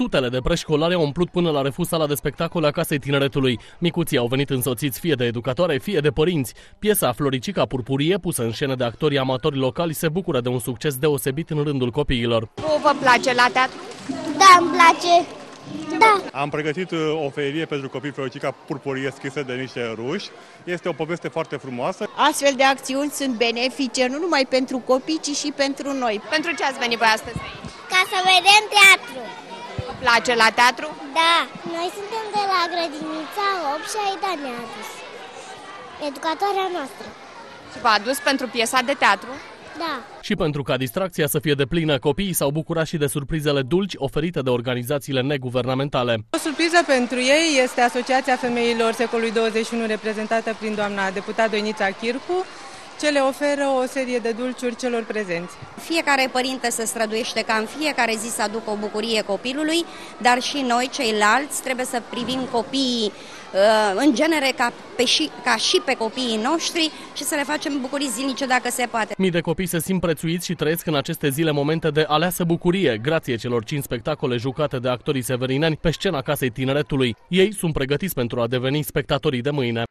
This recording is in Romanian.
Sutele de preșcolari au umplut până la refuz sala de spectacole a Casei Tineretului. Micuții au venit însoțiți fie de educatoare, fie de părinți. Piesa Floricica Purpurie, pusă în scenă de actorii amatori locali, se bucură de un succes deosebit în rândul copiilor. Vă place la teatru? Da, îmi place. Da. Am pregătit uh, o ferie pentru copii Floricica Purpurie scrisă de niște ruși. Este o poveste foarte frumoasă. Astfel de acțiuni sunt benefice nu numai pentru copii, ci și pentru noi. Pentru ce ați venit voi astăzi aici? Ca să vedem teatru. Vă place la teatru? Da. Noi suntem de la grădinița 8 și Aida ne-a adus. Educatoarea noastră. Și v-a adus pentru piesa de teatru? Da. Și pentru ca distracția să fie deplină, copiii s-au bucurat și de surprizele dulci oferite de organizațiile neguvernamentale. O surpriză pentru ei este Asociația Femeilor Secolului 21 reprezentată prin doamna deputat Doinița Chircu, ce le oferă o serie de dulciuri celor prezenți. Fiecare părinte se străduiește ca în fiecare zi să aducă o bucurie copilului, dar și noi, ceilalți, trebuie să privim copiii uh, în genere ca, pe și, ca și pe copiii noștri și să le facem bucurii zilnice dacă se poate. Mii de copii se simt prețuiți și trăiesc în aceste zile momente de aleasă bucurie, grație celor cinci spectacole jucate de actorii severineni pe scena Casei Tineretului. Ei sunt pregătiți pentru a deveni spectatorii de mâine.